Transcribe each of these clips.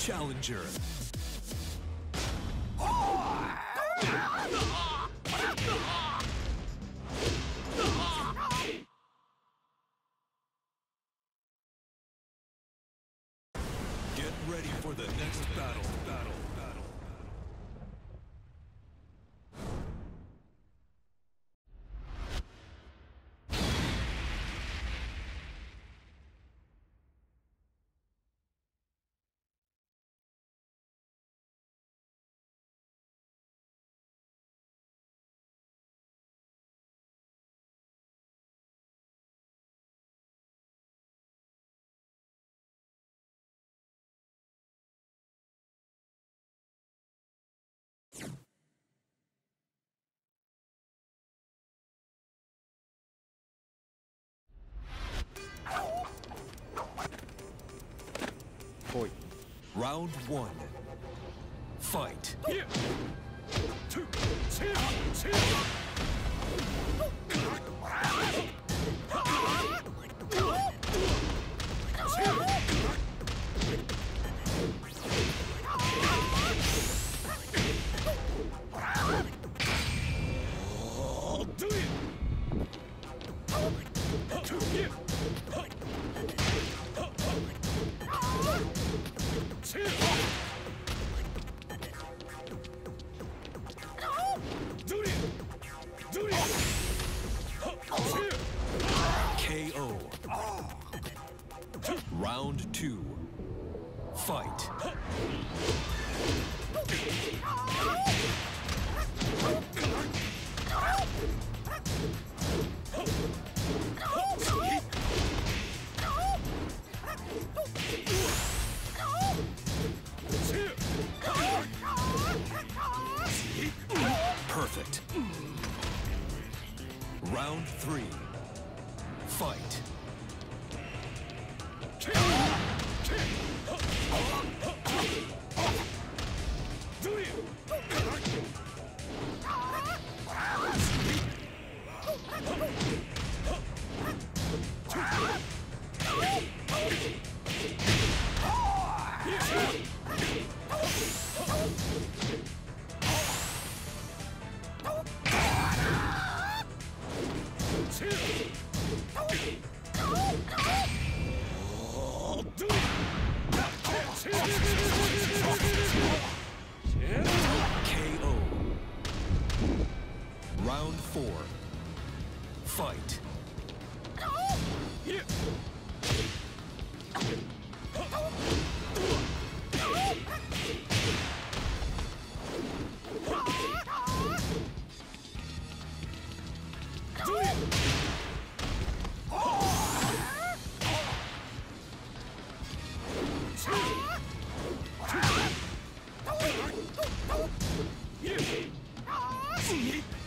Challenger. Fight. Round one. Fight. Round two. Fight. KO.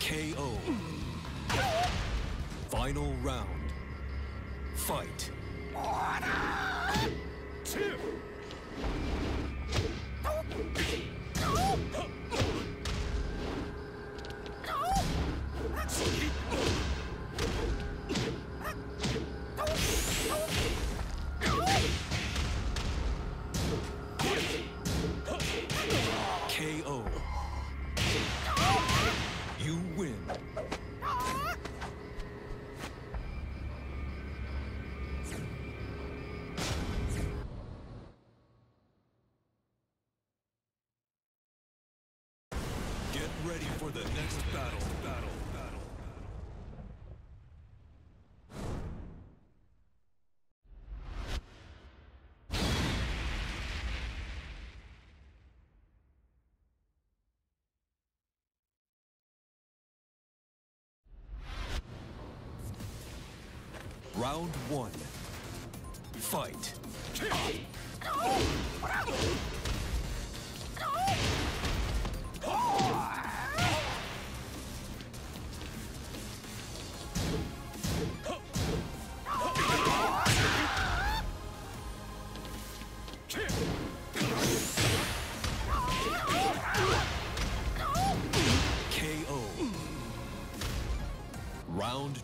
K O final round. Fight. KO. You win. Battle. Battle. Battle. Round one. Fight.